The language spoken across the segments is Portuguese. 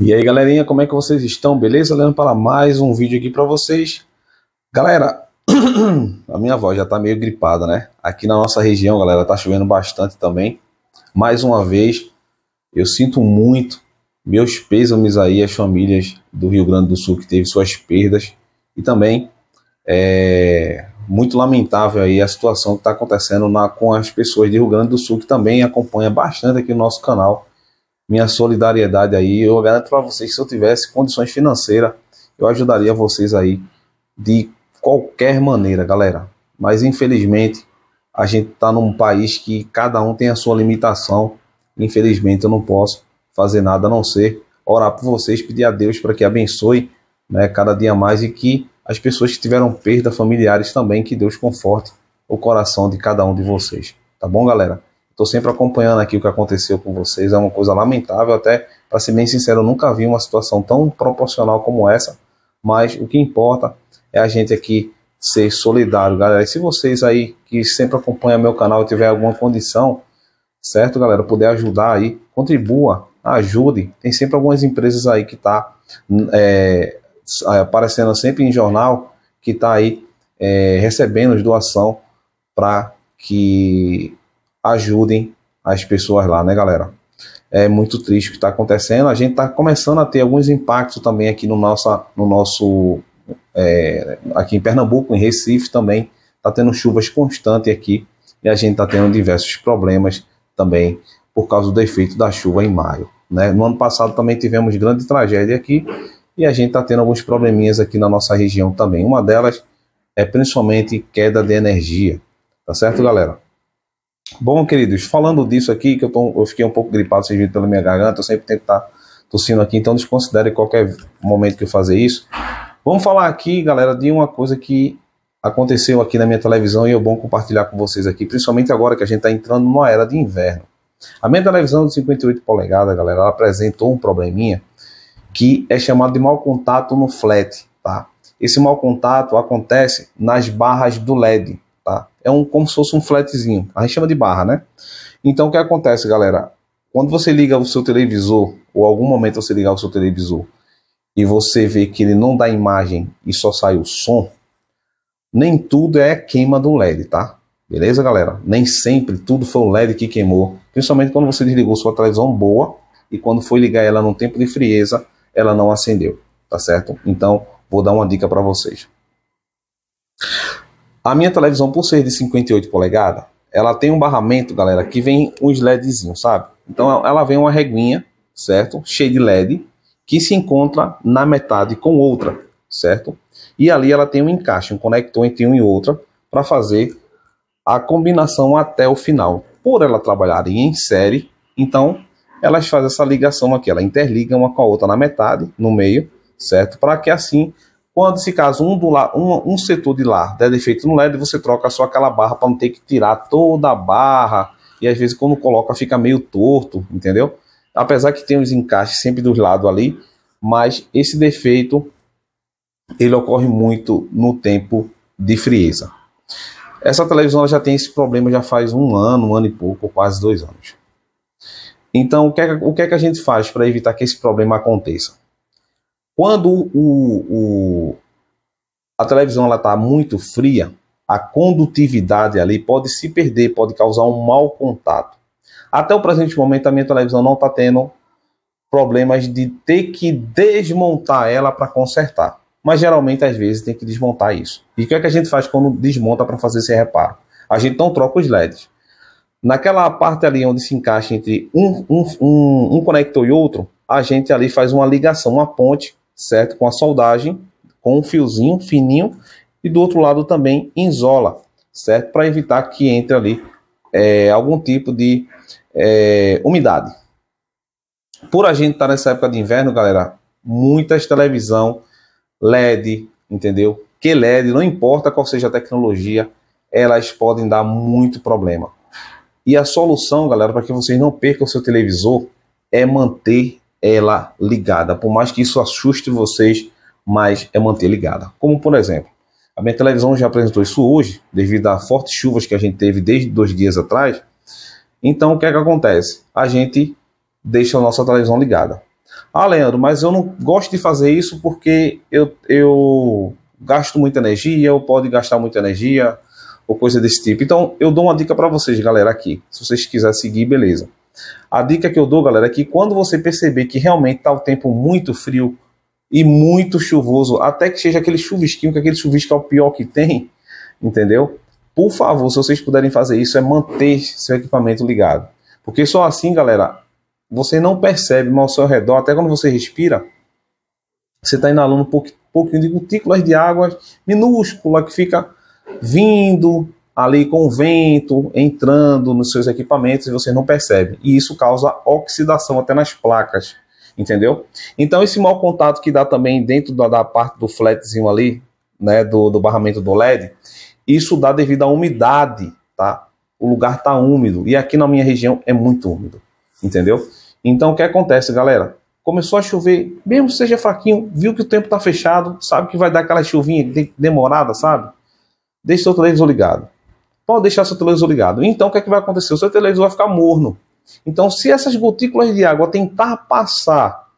E aí galerinha, como é que vocês estão? Beleza? Olhando para mais um vídeo aqui para vocês. Galera, a minha voz já tá meio gripada, né? Aqui na nossa região, galera, tá chovendo bastante também. Mais uma vez, eu sinto muito meus pêsames aí às famílias do Rio Grande do Sul que teve suas perdas e também é muito lamentável aí a situação que está acontecendo na, com as pessoas de Rio Grande do Sul que também acompanha bastante aqui o no nosso canal minha solidariedade aí. Eu garanto para vocês se eu tivesse condições financeiras, eu ajudaria vocês aí de qualquer maneira, galera. Mas infelizmente a gente está num país que cada um tem a sua limitação. Infelizmente eu não posso fazer nada a não ser orar por vocês, pedir a Deus para que abençoe né, cada dia mais e que as pessoas que tiveram perda familiares também, que Deus conforte o coração de cada um de vocês. Tá bom, galera? Estou sempre acompanhando aqui o que aconteceu com vocês. É uma coisa lamentável, até para ser bem sincero, eu nunca vi uma situação tão proporcional como essa. Mas o que importa é a gente aqui ser solidário, galera. E se vocês aí que sempre acompanham meu canal tiver alguma condição, certo, galera, puder ajudar aí, contribua, ajude. Tem sempre algumas empresas aí que tá é, aparecendo sempre em jornal que tá aí é, recebendo doação para que ajudem as pessoas lá, né, galera? É muito triste o que está acontecendo. A gente está começando a ter alguns impactos também aqui no, nossa, no nosso. É, aqui em Pernambuco, em Recife também. Está tendo chuvas constantes aqui e a gente está tendo diversos problemas também por causa do efeito da chuva em maio. Né? No ano passado também tivemos grande tragédia aqui e a gente está tendo alguns probleminhas aqui na nossa região também. Uma delas é principalmente queda de energia. Tá certo, galera? Bom, queridos, falando disso aqui, que eu, tô, eu fiquei um pouco gripado, vocês viram pela minha garganta, eu sempre tenho que estar tá tossindo aqui, então desconsidere qualquer momento que eu fazer isso. Vamos falar aqui, galera, de uma coisa que aconteceu aqui na minha televisão e é bom compartilhar com vocês aqui, principalmente agora que a gente está entrando numa era de inverno. A minha televisão de 58 polegadas, galera, ela apresentou um probleminha que é chamado de mau contato no flat, tá? Esse mau contato acontece nas barras do LED, tá? É um como se fosse um flatzinho. A gente chama de barra, né? Então o que acontece, galera? Quando você liga o seu televisor, ou algum momento você ligar o seu televisor, e você vê que ele não dá imagem e só sai o som, nem tudo é queima do LED, tá? Beleza, galera? Nem sempre tudo foi o LED que queimou. Principalmente quando você desligou sua televisão boa e quando foi ligar ela num tempo de frieza, ela não acendeu, tá certo? Então, vou dar uma dica para vocês. A minha televisão, por ser de 58 polegadas, ela tem um barramento, galera, que vem uns LEDzinhos, sabe? Então ela vem uma reguinha, certo? Cheia de LED, que se encontra na metade com outra, certo? E ali ela tem um encaixe, um conector entre uma e outra, para fazer a combinação até o final. Por ela trabalhar em série, então elas fazem essa ligação aqui, ela interliga uma com a outra na metade, no meio, certo? Para que assim quando, se caso um, do la, um, um setor de lá der defeito no LED, você troca só aquela barra para não ter que tirar toda a barra. E às vezes quando coloca fica meio torto, entendeu? Apesar que tem os encaixes sempre dos lados ali, mas esse defeito ele ocorre muito no tempo de frieza. Essa televisão já tem esse problema já faz um ano, um ano e pouco, quase dois anos. Então, o que é, o que, é que a gente faz para evitar que esse problema aconteça? Quando o, o, a televisão está muito fria, a condutividade ali pode se perder, pode causar um mau contato. Até o presente momento, a minha televisão não está tendo problemas de ter que desmontar ela para consertar. Mas geralmente, às vezes, tem que desmontar isso. E o que, é que a gente faz quando desmonta para fazer esse reparo? A gente não troca os LEDs. Naquela parte ali onde se encaixa entre um, um, um, um conector e outro, a gente ali faz uma ligação, uma ponte certo? Com a soldagem, com um fiozinho fininho e do outro lado também isola, certo? Para evitar que entre ali é, algum tipo de é, umidade. Por a gente estar tá nessa época de inverno, galera, muitas televisão LED, entendeu? Que LED, não importa qual seja a tecnologia, elas podem dar muito problema. E a solução, galera, para que vocês não percam o seu televisor, é manter ela ligada. Por mais que isso assuste vocês, mas é manter ligada. Como por exemplo, a minha televisão já apresentou isso hoje, devido a fortes chuvas que a gente teve desde dois dias atrás. Então o que é que acontece? A gente deixa a nossa televisão ligada. Ah, Leandro, mas eu não gosto de fazer isso porque eu, eu gasto muita energia, ou pode gastar muita energia, ou coisa desse tipo. Então, eu dou uma dica para vocês, galera, aqui. Se vocês quiserem seguir, beleza. A dica que eu dou, galera, é que quando você perceber que realmente está o tempo muito frio e muito chuvoso, até que seja aquele chuvisquinho, que aquele chuvisco é o pior que tem, entendeu? Por favor, se vocês puderem fazer isso, é manter seu equipamento ligado. Porque só assim, galera, você não percebe ao seu redor, até quando você respira, você está inalando um pouquinho de gotículas de água minúscula que fica vindo ali com o vento, entrando nos seus equipamentos e você não percebe. E isso causa oxidação até nas placas, entendeu? Então esse mau contato que dá também dentro da, da parte do flatzinho ali, né, do, do barramento do LED, isso dá devido à umidade, tá? O lugar está úmido e aqui na minha região é muito úmido, entendeu? Então o que acontece, galera? Começou a chover, mesmo seja fraquinho, viu que o tempo está fechado, sabe que vai dar aquela chuvinha demorada, sabe? Deixe seu televisor ligado. Pode deixar seu televisor ligado. Então o que, é que vai acontecer? O seu televisor vai ficar morno. Então, se essas gotículas de água tentar passar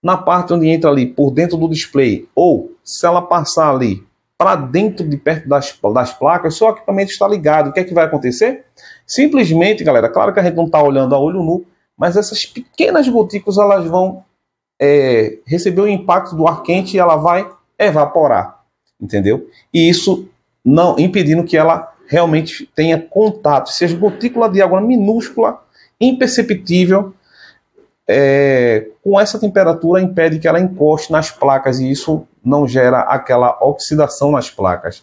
na parte onde entra ali por dentro do display, ou se ela passar ali para dentro de perto das, das placas, seu equipamento está ligado. O que é que vai acontecer? Simplesmente, galera, claro que a gente não está olhando a olho nu, mas essas pequenas gotículas elas vão é, receber o impacto do ar quente e ela vai evaporar, entendeu? E isso não impedindo que ela realmente tenha contato, seja gotícula de água minúscula, imperceptível, é, com essa temperatura impede que ela encoste nas placas e isso não gera aquela oxidação nas placas.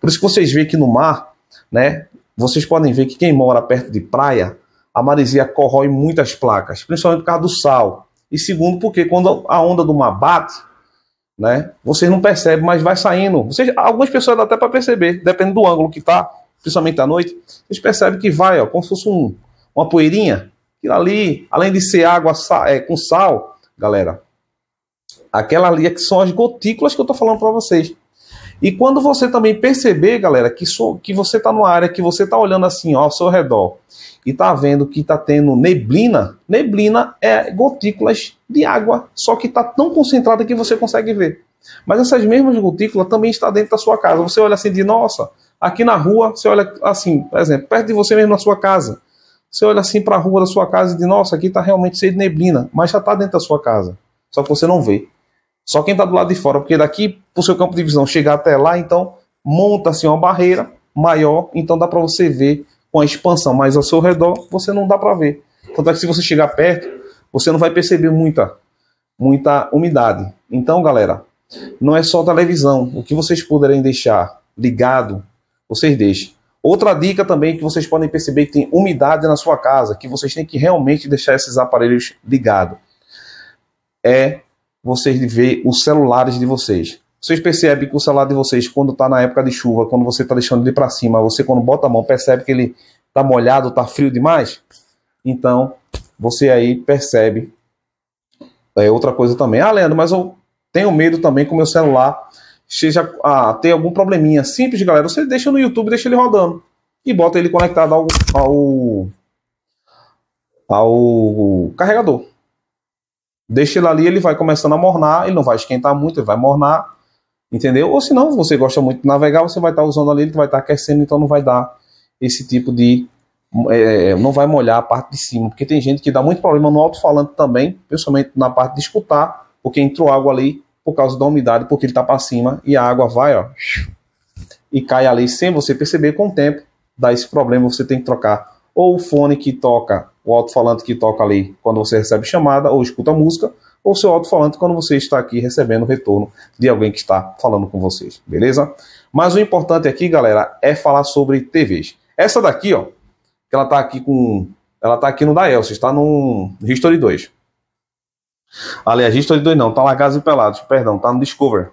Por isso que vocês veem que no mar, né, vocês podem ver que quem mora perto de praia, a maresia corrói muitas placas, principalmente por causa do sal. E segundo, porque quando a onda do mar bate, né? Vocês não percebem, mas vai saindo. Vocês, algumas pessoas dá até para perceber, dependendo do ângulo que tá, principalmente à noite, vocês percebem que vai, ó, como se fosse um, uma poeirinha. Aquilo ali, além de ser água é, com sal, galera, aquela ali é que são as gotículas que eu tô falando para vocês. E quando você também perceber, galera, que, so, que você tá numa área que você tá olhando assim, ó, ao seu redor, e tá vendo que tá tendo neblina, neblina é gotículas de água, só que tá tão concentrada que você consegue ver. Mas essas mesmas gotículas também estão dentro da sua casa. Você olha assim de, nossa, aqui na rua, você olha assim, por exemplo, perto de você mesmo na sua casa. Você olha assim para a rua da sua casa e diz, nossa, aqui está realmente cheio de neblina, mas já está dentro da sua casa. Só que você não vê. Só quem está do lado de fora, porque daqui para o seu campo de visão chegar até lá, então monta-se uma barreira maior, então dá para você ver com a expansão mais ao seu redor, você não dá para ver. Tanto é que se você chegar perto, você não vai perceber muita, muita umidade. Então, galera, não é só televisão. O que vocês puderem deixar ligado, vocês deixem. Outra dica também que vocês podem perceber que tem umidade na sua casa, que vocês têm que realmente deixar esses aparelhos ligados, é vocês ver os celulares de vocês. Vocês percebem que o celular de vocês, quando está na época de chuva, quando você está deixando ele para cima, você quando bota a mão percebe que ele está molhado, está frio demais? Então, você aí percebe é, outra coisa também. Ah, Leandro, mas eu tenho medo também que o meu celular seja a ter algum probleminha. Simples, galera. Você deixa no YouTube, deixa ele rodando. E bota ele conectado ao, ao, ao carregador. Deixa ele ali, ele vai começando a mornar, ele não vai esquentar muito, ele vai mornar entendeu? Ou se não, você gosta muito de navegar, você vai estar usando ali, ele vai estar aquecendo, então não vai dar esse tipo de. É, não vai molhar a parte de cima, porque tem gente que dá muito problema no alto-falante também, principalmente na parte de escutar, porque entrou água ali por causa da umidade, porque ele está para cima e a água vai, ó, e cai ali sem você perceber com o tempo, dá esse problema, você tem que trocar ou o fone que toca, o alto-falante que toca ali quando você recebe chamada ou escuta música, ou seu alto-falante quando você está aqui recebendo o retorno de alguém que está falando com vocês, beleza? Mas o importante aqui, galera, é falar sobre TVs. Essa daqui, ó, que ela tá aqui com, ela tá aqui no da Elsa, está no History 2. Aliás, History 2 não, tá lá Gases e Pelados, perdão, tá no Discover.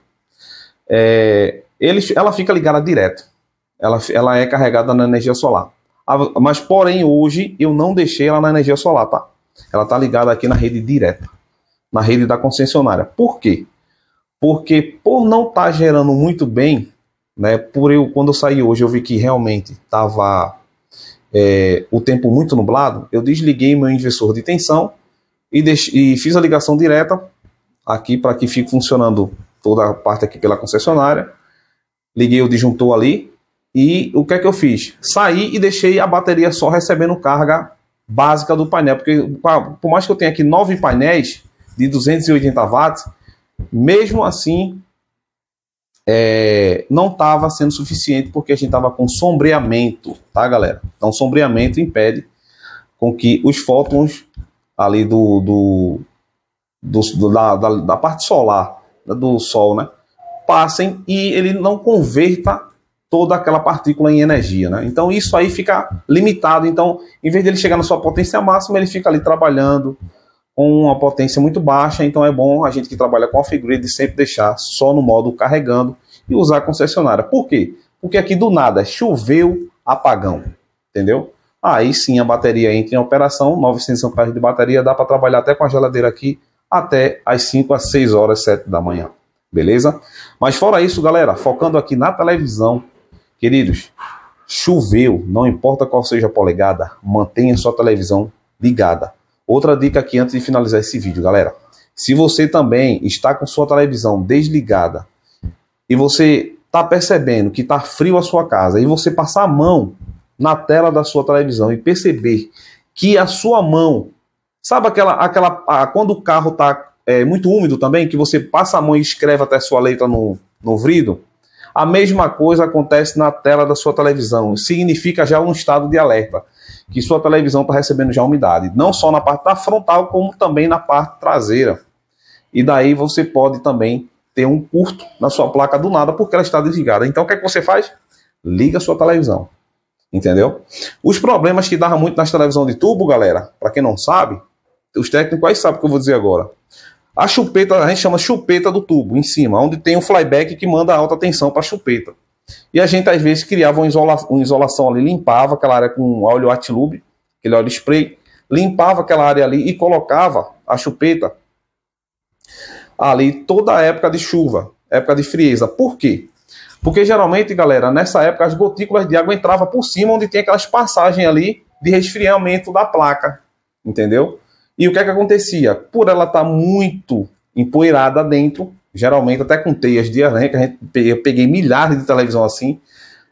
É, ele, ela fica ligada direto. Ela, ela é carregada na energia solar. Mas, porém, hoje eu não deixei ela na energia solar, tá? Ela tá ligada aqui na rede direta na rede da concessionária. Por quê? Porque por não estar tá gerando muito bem, né, por eu quando eu saí hoje eu vi que realmente estava é, o tempo muito nublado, eu desliguei meu inversor de tensão e, e fiz a ligação direta aqui para que fique funcionando toda a parte aqui pela concessionária. Liguei o disjuntor ali e o que é que eu fiz? Saí e deixei a bateria só recebendo carga básica do painel, porque por mais que eu tenha aqui nove painéis de 280 watts, mesmo assim é, não estava sendo suficiente porque a gente estava com sombreamento, tá, galera? Então, sombreamento impede com que os fótons ali do, do, do, da, da, da, parte solar, né, do Sol, né, passem e ele não converta toda aquela partícula em energia, né? Então isso aí fica limitado. Então, em vez dele chegar na sua potência máxima, ele fica ali trabalhando com uma potência muito baixa. Então é bom a gente que trabalha com off-grid sempre deixar só no modo carregando e usar a concessionária. Por quê? Porque aqui do nada choveu apagão, entendeu? Aí sim a bateria entra em operação, 900 amperes de bateria, dá para trabalhar até com a geladeira aqui até as 5 às 6 horas, 7 da manhã. Beleza? Mas fora isso, galera, focando aqui na televisão, queridos, choveu, não importa qual seja a polegada, mantenha sua televisão ligada. Outra dica aqui antes de finalizar esse vídeo, galera. Se você também está com sua televisão desligada e você está percebendo que está frio a sua casa e você passar a mão na tela da sua televisão e perceber que a sua mão, sabe aquela, aquela a, quando o carro está é, muito úmido também, que você passa a mão e escreve até a sua letra no, no vrido? A mesma coisa acontece na tela da sua televisão. Significa já um estado de alerta, que sua televisão está recebendo já umidade, não só na parte da frontal, como também na parte traseira. E daí você pode também ter um curto na sua placa do nada porque ela está desligada. Então o que é que você faz? Liga a sua televisão. Entendeu? Os problemas que davam muito nas televisão de tubo, galera, para quem não sabe, os técnicos aí sabem o que eu vou dizer agora. A chupeta, a gente chama chupeta do tubo, em cima, onde tem um flyback que manda alta tensão para a chupeta. E a gente, às vezes, criava uma, isola uma isolação ali, limpava aquela área com óleo Atilube, aquele óleo spray, limpava aquela área ali e colocava a chupeta ali toda a época de chuva, época de frieza. Por quê? Porque geralmente, galera, nessa época as gotículas de água entravam por cima onde tem aquelas passagens ali de resfriamento da placa, entendeu? E o que é que acontecia? Por ela estar tá muito empoeirada dentro, geralmente até com teias de aranha, que a gente eu peguei milhares de televisão assim,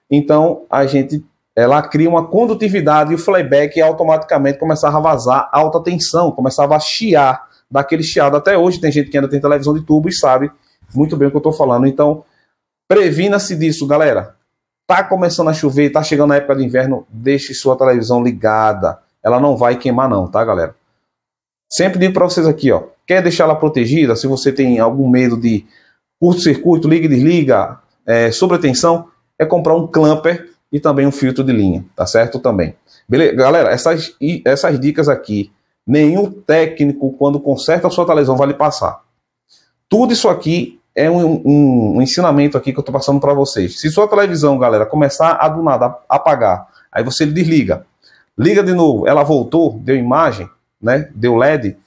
então a gente ela cria uma condutividade e o flyback automaticamente começava a vazar alta tensão, começava a chiar, daquele chiado. Até hoje tem gente que ainda tem televisão de tubo e sabe muito bem o que eu estou falando. Então, Previna-se disso, galera. Tá começando a chover, tá chegando a época de inverno, deixe sua televisão ligada. Ela não vai queimar não, tá, galera? Sempre digo para vocês aqui, ó, quer deixar ela protegida, se você tem algum medo de curto-circuito, liga e desliga, é, sobretensão, é comprar um clamper e também um filtro de linha, tá certo? Também. Beleza? Galera, essas, essas dicas aqui, nenhum técnico, quando conserta a sua televisão, vai lhe passar. Tudo isso aqui é um, um, um ensinamento aqui que eu estou passando para vocês. Se sua televisão, galera, começar a do nada apagar, aí você desliga, liga de novo, ela voltou, deu imagem, né? Deu LED,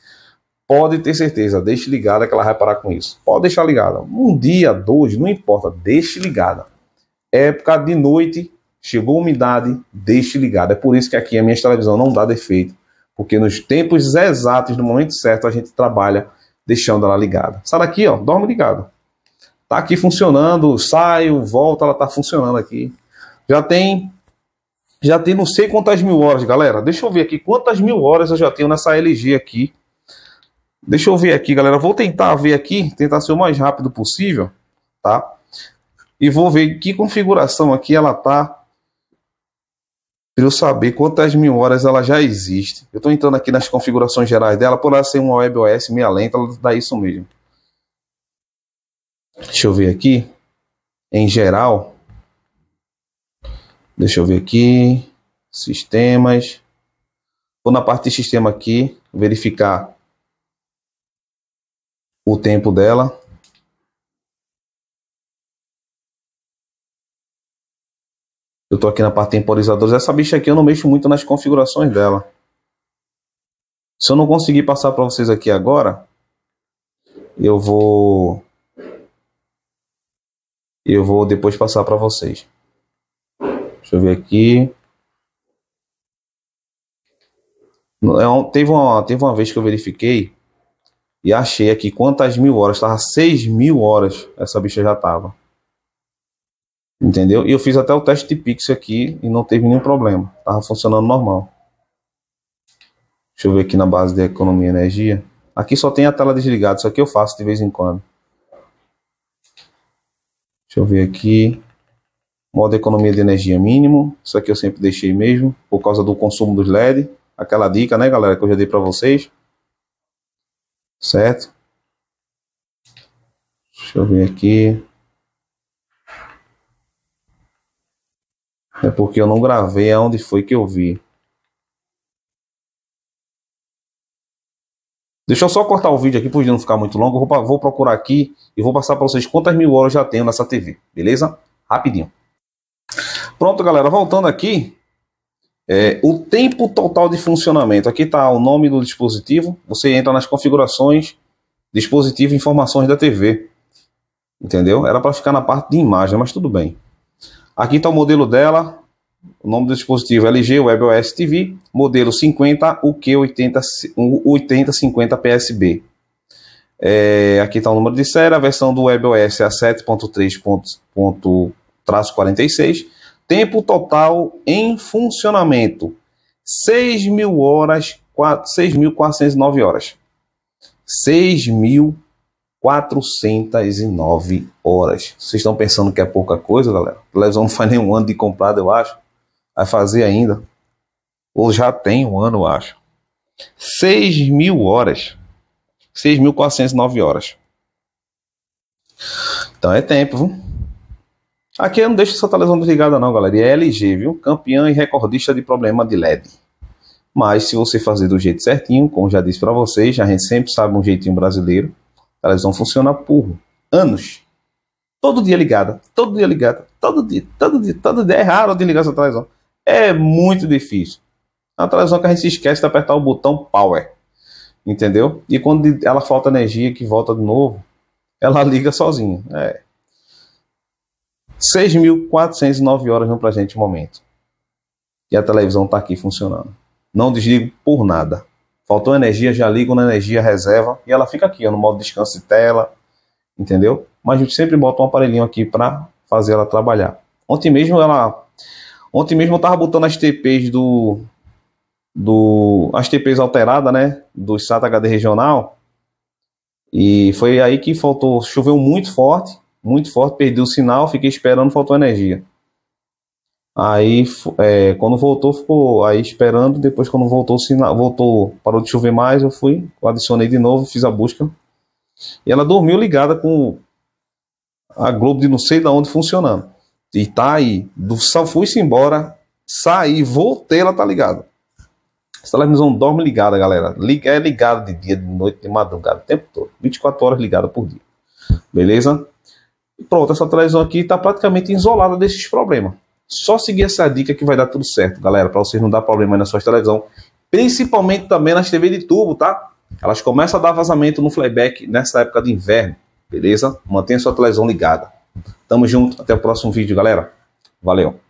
pode ter certeza, deixe ligada que ela vai parar com isso. Pode deixar ligada. Um dia, dois, não importa, deixe ligada. Época de noite, chegou umidade, deixe ligada. É por isso que aqui a minha televisão não dá defeito. Porque nos tempos exatos, no momento certo, a gente trabalha deixando ela ligada. Sai daqui, ó, dorme ligado. Tá aqui funcionando, saio, volto, ela tá funcionando aqui. Já tem já tem não sei quantas mil horas, galera. Deixa eu ver aqui quantas mil horas eu já tenho nessa LG aqui. Deixa eu ver aqui, galera. Vou tentar ver aqui, tentar ser o mais rápido possível, tá? E vou ver que configuração aqui ela tá. Para eu saber quantas mil horas ela já existe. Eu estou entrando aqui nas configurações gerais dela, por ela ser uma WebOS meia lenta, ela dá isso mesmo. Deixa eu ver aqui. Em geral. Deixa eu ver aqui. Sistemas. Vou na parte de sistema aqui. Verificar o tempo dela. Eu tô aqui na parte temporizadores. Essa bicha aqui eu não mexo muito nas configurações dela. Se eu não conseguir passar para vocês aqui agora, eu vou eu vou depois passar para vocês. Deixa eu ver aqui. É teve uma, teve uma vez que eu verifiquei e achei aqui quantas mil horas. Tava 6 mil horas essa bicha já tava. Entendeu? E eu fiz até o teste de pixel aqui e não teve nenhum problema. Tava funcionando normal. Deixa eu ver aqui na base de economia e energia. Aqui só tem a tela desligada, isso aqui eu faço de vez em quando. Deixa eu ver aqui. Modo economia de energia mínimo. Isso aqui eu sempre deixei mesmo, por causa do consumo dos LED. Aquela dica, né, galera, que eu já dei para vocês. Certo? Deixa eu ver aqui. É porque eu não gravei aonde foi que eu vi. Deixa eu só cortar o vídeo aqui para não ficar muito longo. vou, vou procurar aqui e vou passar para vocês quantas mil horas já tenho nessa TV, beleza? Rapidinho. Pronto, galera. Voltando aqui, é, o tempo total de funcionamento. Aqui está o nome do dispositivo. Você entra nas configurações, dispositivo, informações da TV. Entendeu? Era para ficar na parte de imagem, mas tudo bem. Aqui está o modelo dela, o nome do dispositivo LG WebOS TV, modelo 50 UQ8050 PSB. É, aqui está o número de série, a versão do WebOS é a 7.3.46. Tempo total em funcionamento: 6.000 horas, 6.409 horas. 6.409 horas. Vocês estão pensando que é pouca coisa, galera? A televisão não faz nem um ano de comprado, eu acho vai fazer ainda, ou já tem um ano, acho. 6 mil horas. 6.409 horas. Então é tempo, viu? Aqui eu não deixo essa televisão desligada não, galera. E é LG, viu? Campeã e recordista de problema de LED. Mas se você fazer do jeito certinho, como já disse para vocês, a gente sempre sabe um jeitinho brasileiro, a televisão funciona por anos. Todo dia ligada, todo dia ligada, todo dia, todo dia, todo dia. É raro de ligar essa televisão. É muito difícil. É uma televisão que a gente se esquece de apertar o botão power. Entendeu? E quando ela falta energia que volta de novo, ela liga sozinha. É. 6.409 horas no presente momento. E a televisão está aqui funcionando. Não desligo por nada. Faltou energia, já ligo na energia reserva e ela fica aqui, no modo descanso de tela, entendeu? Mas a gente sempre bota um aparelhinho aqui para fazer ela trabalhar. Ontem mesmo ela Ontem mesmo eu tava botando as TPs do. do as TPs alteradas, né? Do SATA HD regional. E foi aí que faltou. Choveu muito forte, muito forte, perdi o sinal, fiquei esperando, faltou energia. Aí, é, quando voltou, ficou aí esperando. Depois, quando voltou sinal, voltou, parou de chover mais, eu fui, adicionei de novo, fiz a busca. E ela dormiu ligada com a Globo de não sei de onde funcionando. E tá aí. Do só fui-se embora, saí, voltei, ela tá ligada. Essa televisão dorme ligada, galera. Liga, é ligada de dia, de noite, de madrugada, o tempo todo. 24 horas ligada por dia. Beleza? Pronto, essa televisão aqui está praticamente isolada desses problemas. Só seguir essa dica que vai dar tudo certo, galera, para vocês não dar problema na sua televisão. Principalmente também nas TV de tubo, tá? Elas começam a dar vazamento no playback nessa época de inverno, beleza? Mantenha sua televisão ligada. Tamo junto, até o próximo vídeo, galera. Valeu!